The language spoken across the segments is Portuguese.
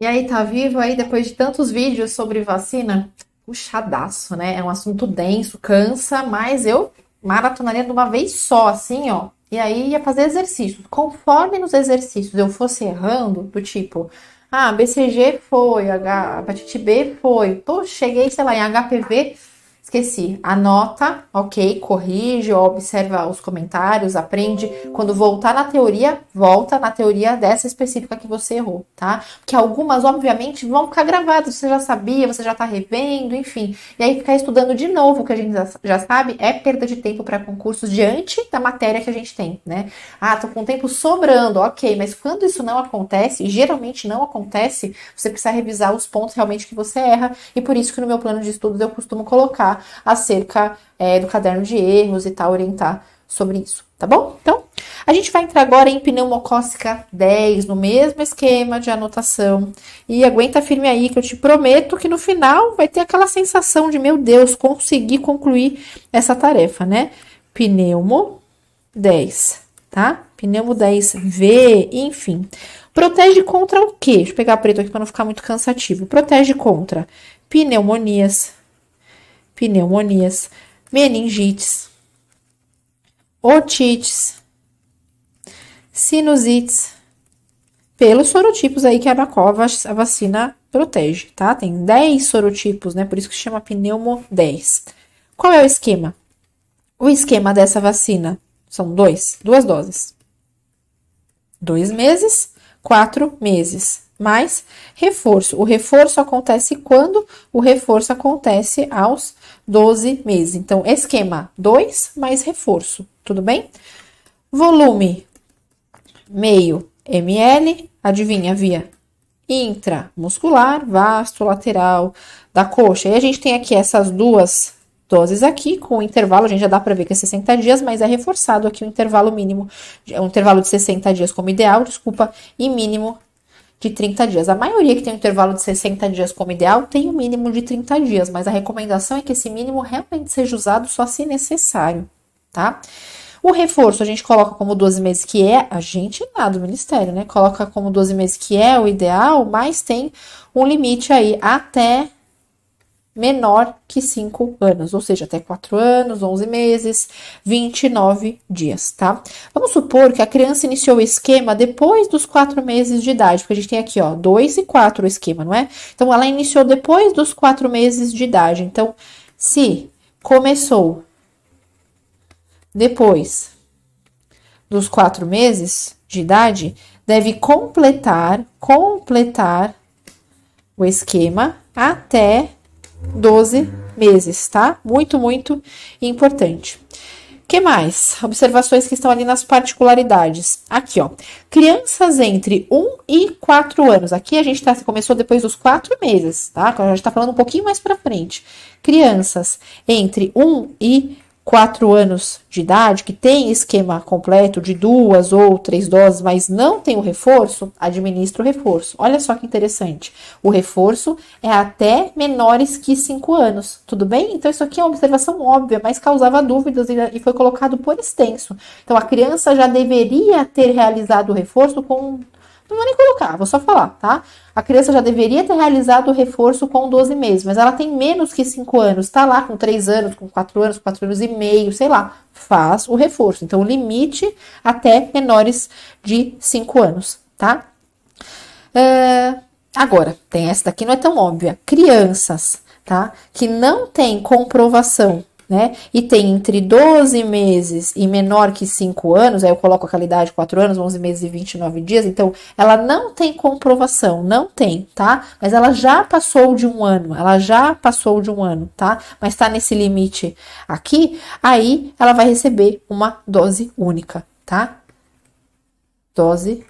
E aí, tá vivo aí depois de tantos vídeos sobre vacina? Puxadaço, né? É um assunto denso, cansa, mas eu maratonaria de uma vez só, assim, ó. E aí ia fazer exercícios. Conforme nos exercícios eu fosse errando, do tipo, ah, BCG foi, H, hepatite B foi, pô, cheguei, sei lá, em HPV Esqueci. Anota, ok, corrige, observa os comentários, aprende. Quando voltar na teoria, volta na teoria dessa específica que você errou, tá? Porque algumas, obviamente, vão ficar gravadas. Você já sabia, você já tá revendo, enfim. E aí ficar estudando de novo, o que a gente já sabe, é perda de tempo para concursos diante da matéria que a gente tem, né? Ah, tô com tempo sobrando, ok, mas quando isso não acontece, e geralmente não acontece, você precisa revisar os pontos realmente que você erra. E por isso que no meu plano de estudos eu costumo colocar acerca é, do caderno de erros e tal, orientar sobre isso, tá bom? Então, a gente vai entrar agora em pneumocócica 10, no mesmo esquema de anotação. E aguenta firme aí, que eu te prometo que no final vai ter aquela sensação de, meu Deus, consegui concluir essa tarefa, né? Pneumo 10, tá? Pneumo 10V, enfim. Protege contra o quê? Deixa eu pegar preto aqui para não ficar muito cansativo. Protege contra pneumonias, pneumonias, meningites, otites, sinusites, pelos sorotipos aí que a a vacina protege, tá? Tem 10 sorotipos, né? Por isso que chama pneumo 10. Qual é o esquema? O esquema dessa vacina são dois, duas doses. Dois meses, quatro meses mais reforço. O reforço acontece quando? O reforço acontece aos 12 meses. Então, esquema 2 mais reforço, tudo bem? Volume meio ml, adivinha, via intramuscular, vasto, lateral da coxa. E a gente tem aqui essas duas doses aqui, com intervalo, a gente já dá para ver que é 60 dias, mas é reforçado aqui o intervalo mínimo, o intervalo de 60 dias como ideal, desculpa, e mínimo de 30 dias. A maioria que tem um intervalo de 60 dias como ideal tem um mínimo de 30 dias, mas a recomendação é que esse mínimo realmente seja usado só se necessário, tá? O reforço a gente coloca como 12 meses, que é a gente nada do ministério, né? Coloca como 12 meses, que é o ideal, mas tem um limite aí até menor que 5 anos, ou seja, até 4 anos, 11 meses, 29 dias, tá? Vamos supor que a criança iniciou o esquema depois dos 4 meses de idade, porque a gente tem aqui, ó, 2 e 4 o esquema, não é? Então, ela iniciou depois dos 4 meses de idade. Então, se começou depois dos 4 meses de idade, deve completar, completar o esquema até 12 meses, tá? Muito, muito importante. que mais? Observações que estão ali nas particularidades. Aqui, ó. Crianças entre 1 e 4 anos. Aqui a gente tá, começou depois dos 4 meses, tá? A gente tá falando um pouquinho mais pra frente. Crianças entre 1 e 4 anos de idade, que tem esquema completo de duas ou três doses, mas não tem o reforço, administra o reforço. Olha só que interessante. O reforço é até menores que 5 anos, tudo bem? Então, isso aqui é uma observação óbvia, mas causava dúvidas e foi colocado por extenso. Então, a criança já deveria ter realizado o reforço com não vou nem colocar, vou só falar, tá? A criança já deveria ter realizado o reforço com 12 meses, mas ela tem menos que 5 anos, tá lá com 3 anos, com 4 anos, 4 anos e meio, sei lá, faz o reforço. Então, limite até menores de 5 anos, tá? É, agora, tem essa daqui, não é tão óbvia. Crianças, tá? Que não tem comprovação né? E tem entre 12 meses e menor que 5 anos, aí eu coloco a qualidade 4 anos, 11 meses e 29 dias, então ela não tem comprovação, não tem, tá? Mas ela já passou de um ano, ela já passou de um ano, tá? Mas tá nesse limite aqui, aí ela vai receber uma dose única, tá? Dose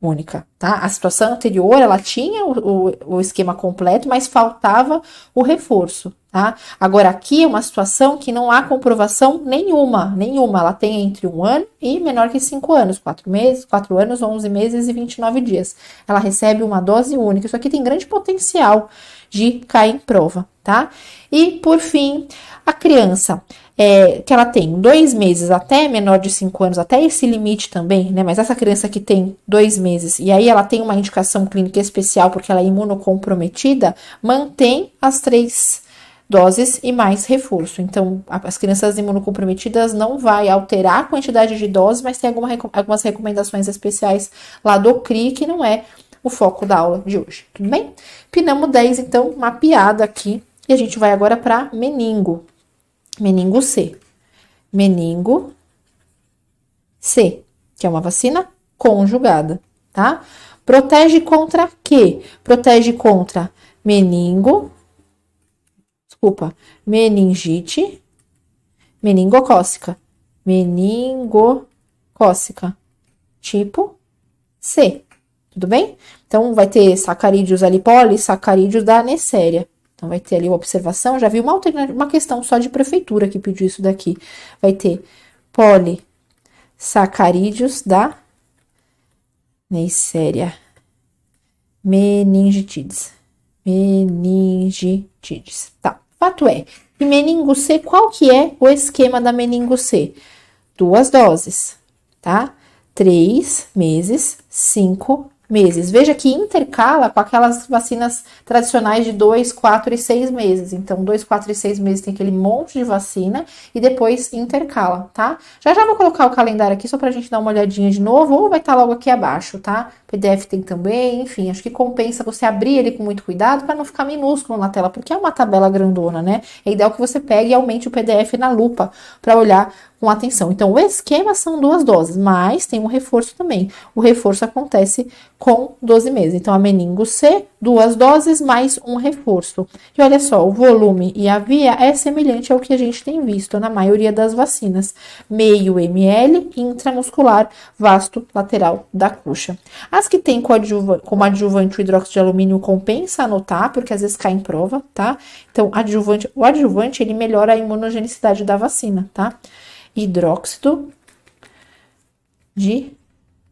única, tá? A situação anterior, ela tinha o, o, o esquema completo, mas faltava o reforço, tá? Agora, aqui é uma situação que não há comprovação nenhuma, nenhuma. Ela tem entre um ano e menor que cinco anos, quatro meses, quatro anos, onze meses e 29 dias. Ela recebe uma dose única. Isso aqui tem grande potencial de cair em prova, tá? E, por fim, a criança é, que ela tem dois meses até menor de cinco anos, até esse limite também, né? Mas essa criança que tem dois meses e aí ela tem uma indicação clínica especial porque ela é imunocomprometida, mantém as três doses e mais reforço. Então, as crianças imunocomprometidas não vai alterar a quantidade de doses, mas tem alguma, algumas recomendações especiais lá do CRI, que não é o foco da aula de hoje, tudo bem? Pinamo 10, então, mapeada aqui, e a gente vai agora para meningo. Meningo C. Meningo C, que é uma vacina conjugada, tá? Protege contra quê? Protege contra meningo, desculpa, meningite, meningocócica, meningocócica, tipo C, tudo bem? Então, vai ter sacarídeos ali, polissacarídeos da Neisseria. Então, vai ter ali uma observação, já vi uma, uma questão só de prefeitura que pediu isso daqui. Vai ter polissacarídeos da Neisseria. Meningitides. Meningitides. Tá. Fato é que meningo C, qual que é o esquema da meningo C? Duas doses, tá? Três meses, cinco meses. Veja que intercala com aquelas vacinas tradicionais de 2, 4 e 6 meses. Então, 2, 4 e 6 meses tem aquele monte de vacina e depois intercala, tá? Já já vou colocar o calendário aqui só pra gente dar uma olhadinha de novo, ou vai estar tá logo aqui abaixo, tá? PDF tem também, enfim, acho que compensa você abrir ele com muito cuidado para não ficar minúsculo na tela, porque é uma tabela grandona, né? É ideal que você pegue e aumente o PDF na lupa para olhar com atenção. Então, o esquema são duas doses, mas tem um reforço também. O reforço acontece com 12 meses. Então, a meningo C, duas doses mais um reforço. E olha só, o volume e a via é semelhante ao que a gente tem visto na maioria das vacinas. Meio ml intramuscular vasto lateral da coxa. As que tem como adjuvante o hidróxido de alumínio compensa anotar, porque às vezes cai em prova, tá? Então, adjuvante, o adjuvante ele melhora a imunogenicidade da vacina, tá? hidróxido de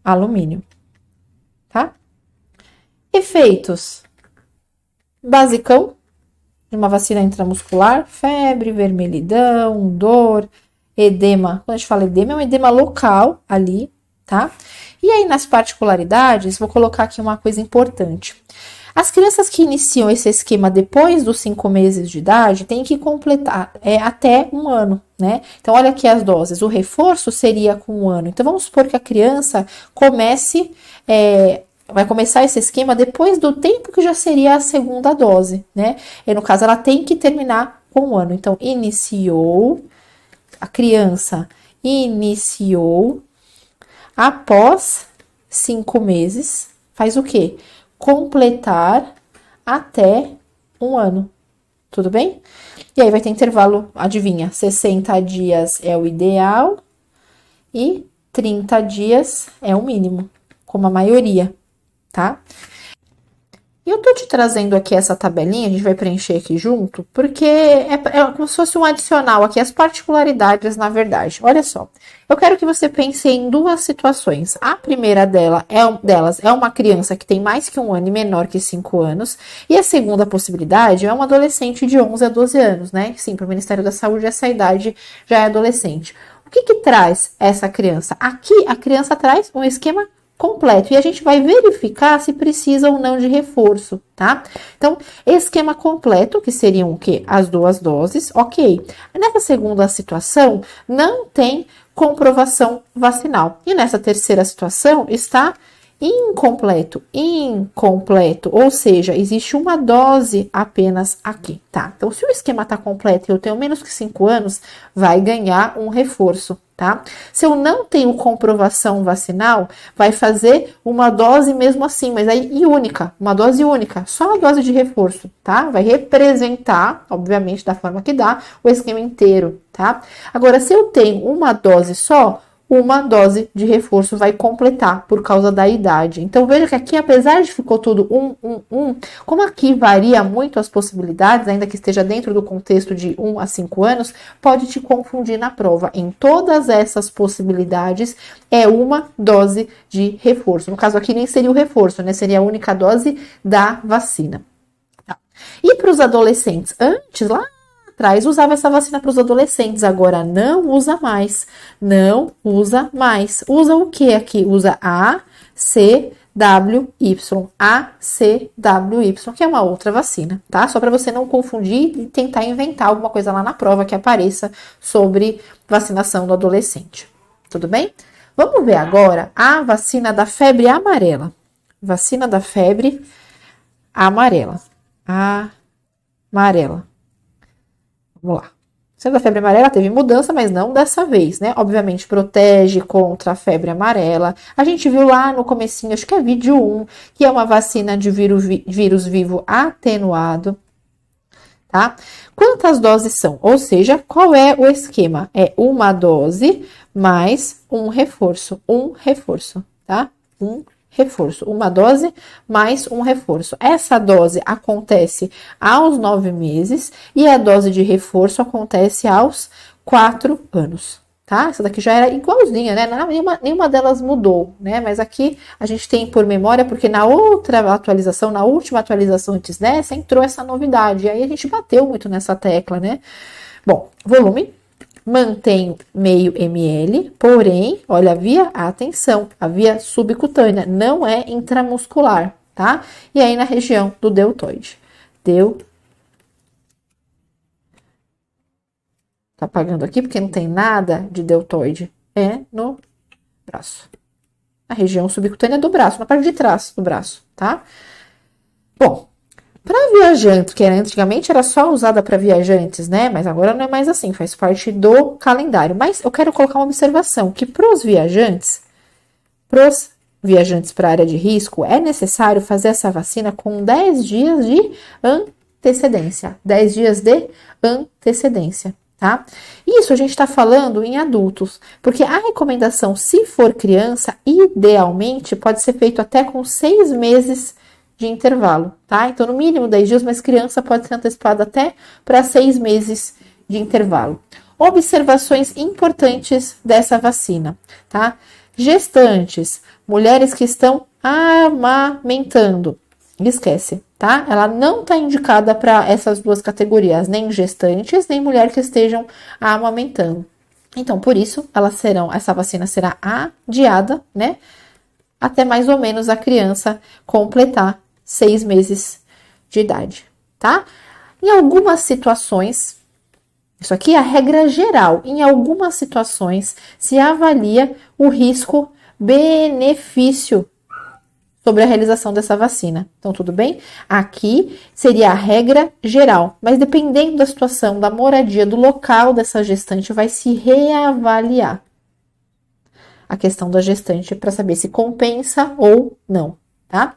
alumínio, tá? Efeitos: basicão de uma vacina intramuscular, febre, vermelhidão, dor, edema. Quando a gente fala edema, é um edema local ali, tá? E aí, nas particularidades, vou colocar aqui uma coisa importante. As crianças que iniciam esse esquema depois dos cinco meses de idade têm que completar é, até um ano, né? Então, olha aqui as doses. O reforço seria com um ano. Então, vamos supor que a criança comece, é, vai começar esse esquema depois do tempo que já seria a segunda dose, né? E no caso, ela tem que terminar com um ano. Então, iniciou, a criança iniciou após cinco meses, faz o quê? completar até um ano. Tudo bem? E aí vai ter intervalo, adivinha? 60 dias é o ideal e 30 dias é o mínimo, como a maioria, tá? E eu tô te trazendo aqui essa tabelinha, a gente vai preencher aqui junto, porque é, é, como se fosse um adicional aqui, as particularidades, na verdade. Olha só, eu quero que você pense em duas situações. A primeira dela é, delas é uma criança que tem mais que um ano e menor que cinco anos, e a segunda possibilidade é um adolescente de 11 a 12 anos, né? Sim, para o Ministério da Saúde essa idade já é adolescente. O que, que traz essa criança? Aqui, a criança traz um esquema completo e a gente vai verificar se precisa ou não de reforço, tá? Então, esquema completo, que seriam o quê? As duas doses, ok. Nessa segunda situação, não tem comprovação vacinal. E nessa terceira situação está incompleto, incompleto, ou seja, existe uma dose apenas aqui, tá? Então, se o esquema está completo e eu tenho menos que 5 anos, vai ganhar um reforço, tá? Se eu não tenho comprovação vacinal, vai fazer uma dose mesmo assim, mas aí e única, uma dose única, só a dose de reforço, tá? Vai representar, obviamente, da forma que dá, o esquema inteiro, tá? Agora, se eu tenho uma dose só, uma dose de reforço vai completar por causa da idade. Então veja que aqui, apesar de ficou tudo um, um, um, como aqui varia muito as possibilidades, ainda que esteja dentro do contexto de 1 a 5 anos, pode te confundir na prova. Em todas essas possibilidades, é uma dose de reforço. No caso aqui, nem seria o reforço, né? Seria a única dose da vacina. Tá. E para os adolescentes, antes, lá atrás usava essa vacina para os adolescentes, agora não usa mais. Não usa mais. Usa o que aqui? Usa A, C, WY, ACWY, que é uma outra vacina, tá? Só para você não confundir e tentar inventar alguma coisa lá na prova que apareça sobre vacinação do adolescente. Tudo bem? Vamos ver agora a vacina da febre amarela. Vacina da febre amarela. Amarela. Vamos lá. Sendo a febre amarela teve mudança, mas não dessa vez, né? Obviamente protege contra a febre amarela. A gente viu lá no comecinho, acho que é vídeo 1, que é uma vacina de vírus, vírus vivo atenuado, tá? Quantas doses são? Ou seja, qual é o esquema? É uma dose mais um reforço, um reforço, tá? Um reforço, uma dose mais um reforço. Essa dose acontece aos nove meses e a dose de reforço acontece aos quatro anos. Tá? Essa daqui já era igualzinha, né? Nenhuma, nenhuma delas mudou, né? Mas aqui a gente tem por memória, porque na outra atualização, na última atualização antes dessa, entrou essa novidade. E aí a gente bateu muito nessa tecla, né? Bom, volume mantém meio ml, porém, olha via, atenção, a via subcutânea não é intramuscular, tá? E aí na região do deltoide. Deu. Tá apagando aqui porque não tem nada de deltoide. É no braço. A região subcutânea do braço, na parte de trás do braço, tá? Bom, para viajantes, que era, antigamente era só usada para viajantes, né? Mas agora não é mais assim, faz parte do calendário. Mas eu quero colocar uma observação que para os viajantes, para os viajantes para área de risco, é necessário fazer essa vacina com 10 dias de antecedência. 10 dias de antecedência, tá? Isso a gente está falando em adultos, porque a recomendação, se for criança, idealmente pode ser feito até com seis meses de intervalo, tá? Então, no mínimo 10 dias, mas criança pode ser antecipada até para seis meses de intervalo. Observações importantes dessa vacina, tá? Gestantes, mulheres que estão amamentando, esquece, tá? Ela não está indicada para essas duas categorias, nem gestantes, nem mulher que estejam amamentando. Então, por isso, elas serão, essa vacina será adiada, né? Até mais ou menos a criança completar seis meses de idade, tá? Em algumas situações, isso aqui é a regra geral, em algumas situações se avalia o risco-benefício sobre a realização dessa vacina. Então, tudo bem? Aqui seria a regra geral, mas dependendo da situação, da moradia, do local dessa gestante, vai se reavaliar a questão da gestante para saber se compensa ou não, tá?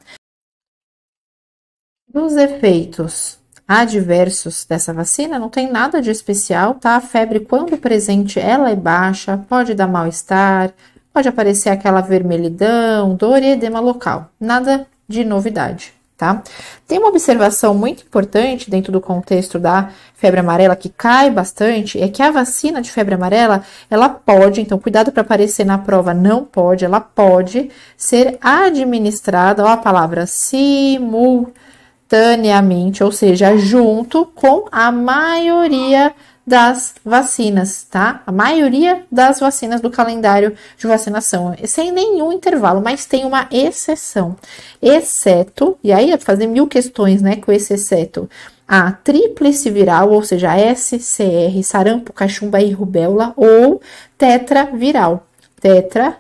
Dos efeitos adversos dessa vacina, não tem nada de especial, tá? A febre, quando presente, ela é baixa, pode dar mal-estar, pode aparecer aquela vermelhidão, dor e edema local. Nada de novidade, tá? Tem uma observação muito importante dentro do contexto da febre amarela que cai bastante, é que a vacina de febre amarela, ela pode, então cuidado para aparecer na prova, não pode, ela pode ser administrada, ó a palavra simultaneamente simultaneamente, ou seja, junto com a maioria das vacinas, tá? A maioria das vacinas do calendário de vacinação, sem nenhum intervalo, mas tem uma exceção, exceto, e aí é fazer mil questões, né, com esse exceto, a tríplice viral, ou seja, SCR, sarampo, cachumba e rubéola, ou tetraviral, tetra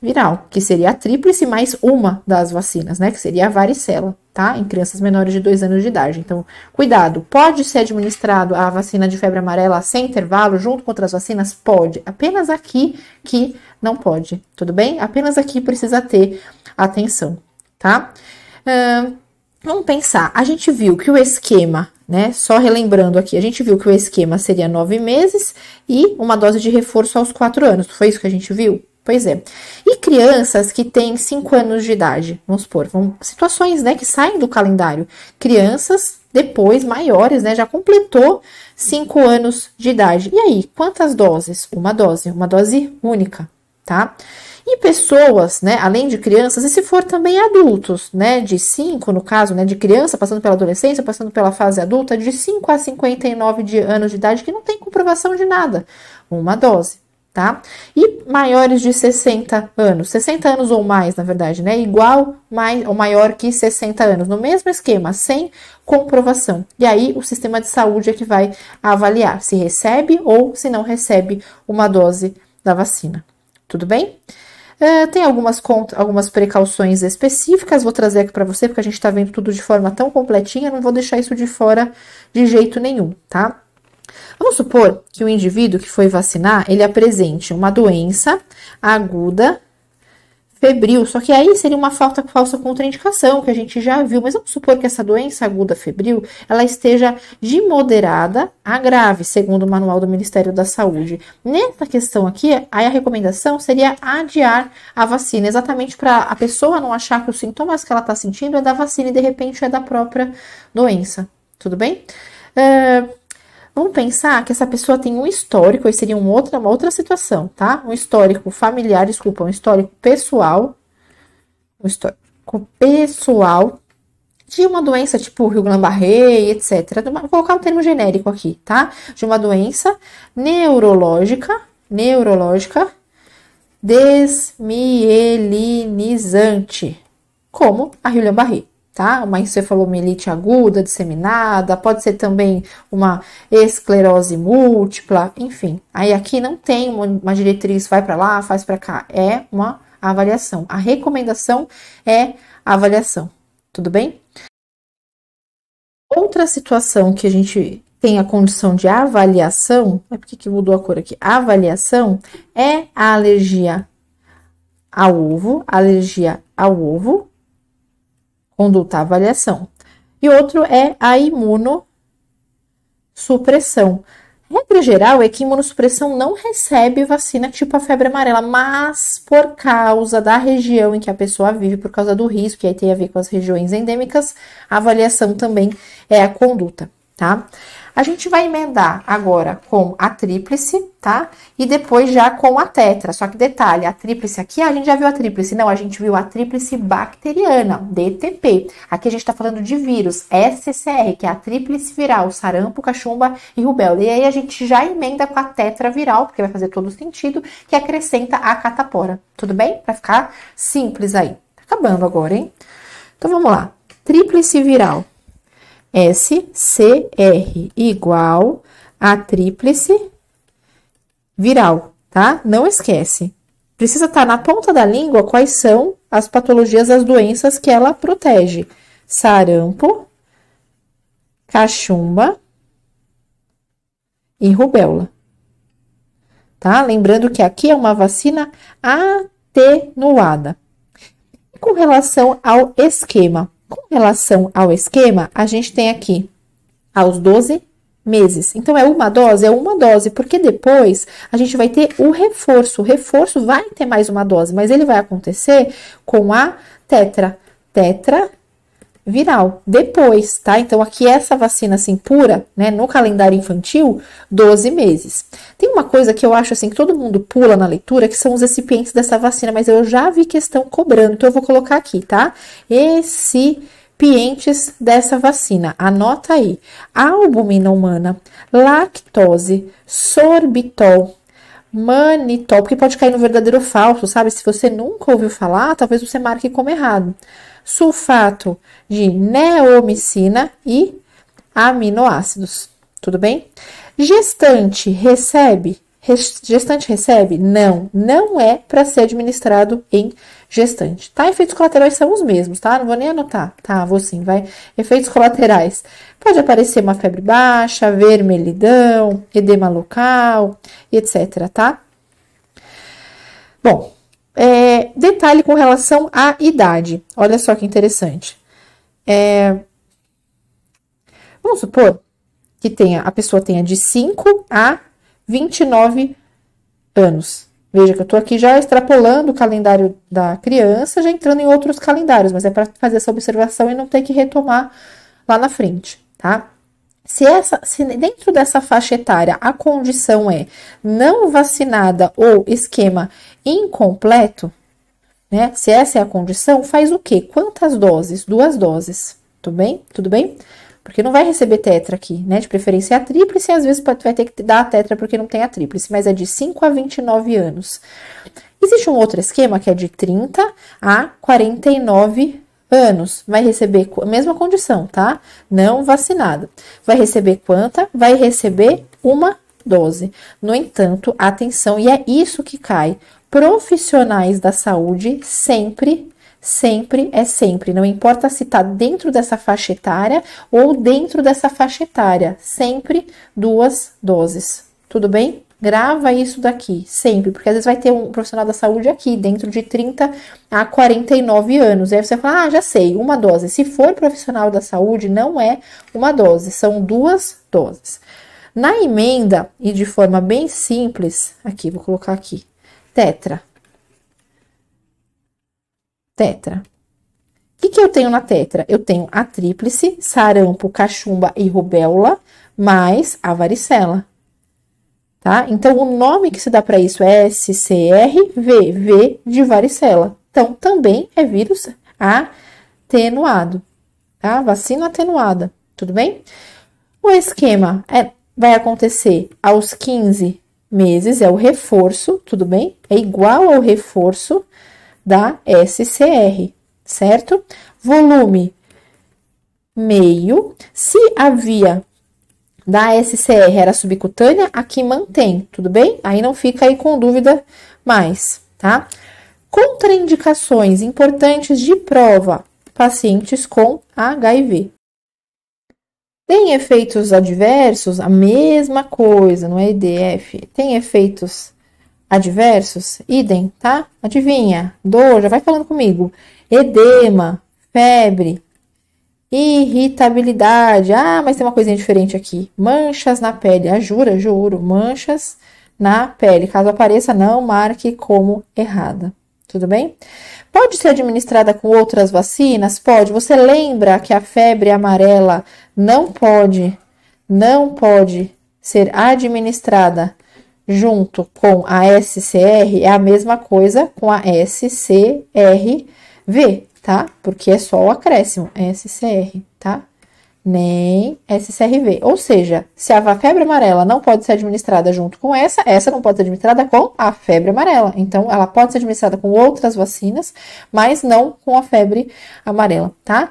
viral, que seria a tríplice mais uma das vacinas, né? Que seria a varicela, tá? Em crianças menores de 2 anos de idade. Então, cuidado, pode ser administrado a vacina de febre amarela sem intervalo, junto com outras vacinas? Pode. Apenas aqui que não pode, tudo bem? Apenas aqui precisa ter atenção, tá? Hum, vamos pensar, a gente viu que o esquema né? Só relembrando aqui, a gente viu que o esquema seria nove meses e uma dose de reforço aos quatro anos. Foi isso que a gente viu? Pois é. E crianças que têm 5 anos de idade, vamos supor, vão, situações né, que saem do calendário. Crianças depois maiores, né, já completou 5 anos de idade. E aí, quantas doses? Uma dose, uma dose única, tá? E pessoas, né, além de crianças, e se for também adultos, né, de 5, no caso, né, de criança passando pela adolescência, passando pela fase adulta, de 5 a 59 de anos de idade, que não tem comprovação de nada, uma dose tá? E maiores de 60 anos, 60 anos ou mais, na verdade, né? Igual mais, ou maior que 60 anos, no mesmo esquema, sem comprovação. E aí o sistema de saúde é que vai avaliar se recebe ou se não recebe uma dose da vacina. Tudo bem? Uh, tem algumas, algumas precauções específicas, vou trazer aqui para você, porque a gente está vendo tudo de forma tão completinha, não vou deixar isso de fora de jeito nenhum, tá? Vamos supor que o indivíduo que foi vacinar, ele apresente uma doença aguda febril, só que aí seria uma falta, falsa contraindicação, que a gente já viu, mas vamos supor que essa doença aguda febril, ela esteja de moderada a grave, segundo o manual do Ministério da Saúde. Nessa questão aqui, aí a recomendação seria adiar a vacina, exatamente para a pessoa não achar que os sintomas que ela está sentindo é da vacina e de repente é da própria doença. Tudo bem? Vamos pensar que essa pessoa tem um histórico, aí seria uma outra, uma outra situação, tá? Um histórico familiar, desculpa, um histórico pessoal, um histórico pessoal de uma doença tipo Guillain-Barré, etc. Vou colocar um termo genérico aqui, tá? De uma doença neurológica, neurológica desmielinizante, como a Guillain-Barré tá? Uma encefalomielite aguda, disseminada, pode ser também uma esclerose múltipla, enfim. Aí aqui não tem uma diretriz, vai para lá, faz para cá, é uma avaliação. A recomendação é avaliação, tudo bem? Outra situação que a gente tem a condição de avaliação, é porque que mudou a cor aqui? avaliação é a alergia ao ovo, alergia ao ovo, conduta avaliação. E outro é a imunossupressão. Regra geral é que imunossupressão não recebe vacina tipo a febre amarela, mas por causa da região em que a pessoa vive, por causa do risco, que aí tem a ver com as regiões endêmicas, a avaliação também é a conduta, tá? A gente vai emendar agora com a tríplice, tá? E depois já com a tetra. Só que detalhe, a tríplice aqui, a gente já viu a tríplice. Não, a gente viu a tríplice bacteriana, DTP. Aqui a gente tá falando de vírus, SCR, que é a tríplice viral, sarampo, cachumba e rubéola. E aí a gente já emenda com a tetra viral, porque vai fazer todo sentido, que acrescenta a catapora. Tudo bem? Pra ficar simples aí. Tá acabando agora, hein? Então vamos lá. Tríplice viral. SCR igual a tríplice viral, tá? Não esquece. Precisa estar tá na ponta da língua quais são as patologias, as doenças que ela protege: sarampo, cachumba e rubéola. Tá? Lembrando que aqui é uma vacina atenuada. Com relação ao esquema, com relação ao esquema, a gente tem aqui aos 12 meses. Então, é uma dose? É uma dose, porque depois a gente vai ter o reforço. O reforço vai ter mais uma dose, mas ele vai acontecer com a tetra. Tetra viral depois, tá? Então, aqui essa vacina assim pura, né, no calendário infantil, 12 meses. Tem uma coisa que eu acho assim que todo mundo pula na leitura, que são os recipientes dessa vacina, mas eu já vi questão cobrando, então eu vou colocar aqui, tá? Recipientes dessa vacina. Anota aí: albumina humana, lactose, sorbitol, manitol, porque pode cair no verdadeiro ou falso, sabe? Se você nunca ouviu falar, talvez você marque como errado sulfato de neomicina e aminoácidos. Tudo bem? Gestante recebe? Gestante recebe? Não, não é para ser administrado em gestante. Tá? Efeitos colaterais são os mesmos, tá? Não vou nem anotar. Tá, vou sim, vai. Efeitos colaterais. Pode aparecer uma febre baixa, vermelhidão, edema local, etc, tá? Bom, é, detalhe com relação à idade. Olha só que interessante. É, vamos supor que tenha, a pessoa tenha de 5 a 29 anos. Veja que eu estou aqui já extrapolando o calendário da criança, já entrando em outros calendários, mas é para fazer essa observação e não ter que retomar lá na frente, tá? Se, essa, se dentro dessa faixa etária a condição é não vacinada ou esquema incompleto, né? Se essa é a condição, faz o quê? Quantas doses? Duas doses. Tudo bem? Tudo bem? Porque não vai receber tetra aqui, né? De preferência a tríplice, às vezes vai ter que dar a tetra porque não tem a tríplice, mas é de 5 a 29 anos. Existe um outro esquema que é de 30 a 49 anos. Vai receber a mesma condição, tá? Não vacinado. Vai receber quanta? Vai receber uma dose. No entanto, atenção, e é isso que cai. Profissionais da saúde sempre sempre é sempre, não importa se está dentro dessa faixa etária ou dentro dessa faixa etária, sempre duas doses. Tudo bem? Grava isso daqui, sempre, porque às vezes vai ter um profissional da saúde aqui, dentro de 30 a 49 anos. E aí você fala, ah, já sei, uma dose. Se for profissional da saúde, não é uma dose, são duas doses. Na emenda, e de forma bem simples, aqui, vou colocar aqui, tetra. Tetra. O que, que eu tenho na tetra? Eu tenho a tríplice, sarampo, cachumba e rubéola, mais a varicela. Tá? Então, o nome que se dá para isso é SCRV, V de varicela. Então, também é vírus atenuado, tá? Vacina atenuada, tudo bem? O esquema é vai acontecer aos 15 meses, é o reforço, tudo bem? É igual ao reforço da SCR, certo? Volume meio. Se a via da SCR era subcutânea, aqui mantém, tudo bem? Aí não fica aí com dúvida mais, tá? Contraindicações importantes de prova: pacientes com HIV. Tem efeitos adversos? A mesma coisa, não é EDF. Tem efeitos adversos? Idem, tá? Adivinha? Dor, já vai falando comigo. Edema, febre, irritabilidade. Ah, mas tem uma coisinha diferente aqui. Manchas na pele. Ah, jura, juro. Manchas na pele. Caso apareça, não marque como errada. Tudo bem? Pode ser administrada com outras vacinas? Pode. Você lembra que a febre amarela não pode, não pode ser administrada junto com a SCR? É a mesma coisa com a SCRV, tá? Porque é só o acréscimo, SCR, tá? nem SCRV. Ou seja, se a febre amarela não pode ser administrada junto com essa, essa não pode ser administrada com a febre amarela. Então, ela pode ser administrada com outras vacinas, mas não com a febre amarela, tá?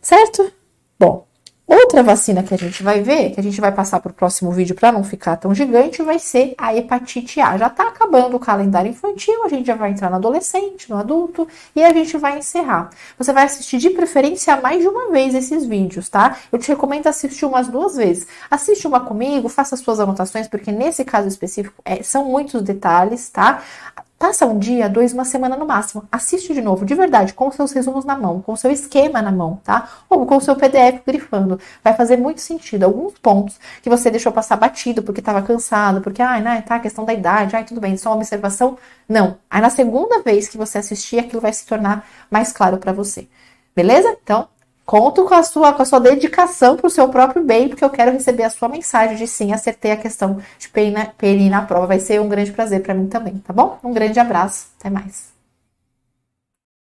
Certo? Bom, Outra vacina que a gente vai ver, que a gente vai passar para o próximo vídeo para não ficar tão gigante, vai ser a hepatite A. Já está acabando o calendário infantil, a gente já vai entrar no adolescente, no adulto e a gente vai encerrar. Você vai assistir de preferência mais de uma vez esses vídeos, tá? Eu te recomendo assistir umas duas vezes. Assiste uma comigo, faça suas anotações, porque nesse caso específico é, são muitos detalhes, tá? Passa um dia, dois, uma semana no máximo. Assiste de novo, de verdade, com seus resumos na mão, com seu esquema na mão, tá? Ou com o seu PDF grifando. Vai fazer muito sentido. Alguns pontos que você deixou passar batido porque estava cansado, porque, ai, né, tá, questão da idade, ai, tudo bem, só uma observação. Não. Aí na segunda vez que você assistir, aquilo vai se tornar mais claro para você. Beleza? Então, Conto com a sua, com a sua dedicação para o seu próprio bem, porque eu quero receber a sua mensagem de sim, acertei a questão de PNI na, na prova. Vai ser um grande prazer para mim também, tá bom? Um grande abraço, até mais.